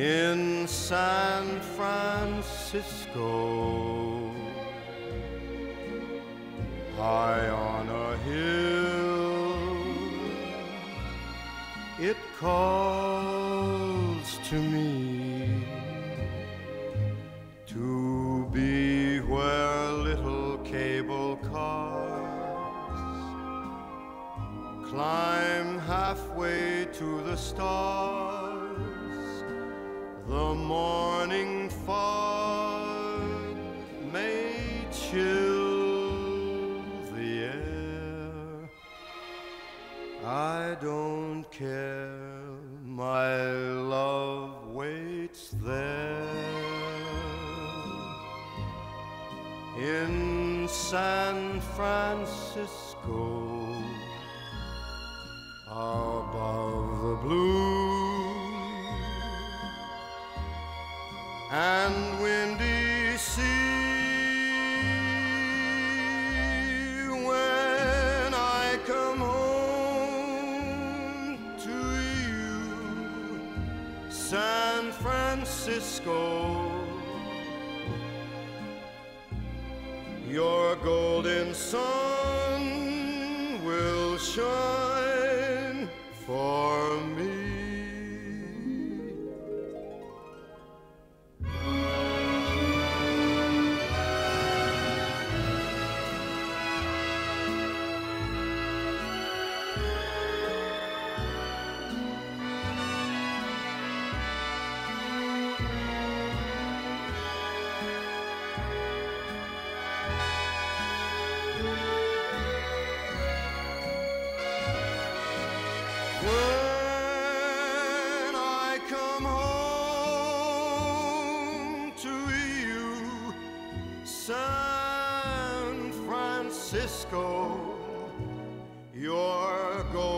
in San Francisco, high on a hill, it calls to me to be where little cable cars climb halfway to the stars. The morning fog may chill the air. I don't care, my love waits there in San Francisco above the blue and windy sea. When I come home to you San Francisco your golden sun will shine When I come home to you, San Francisco, your golden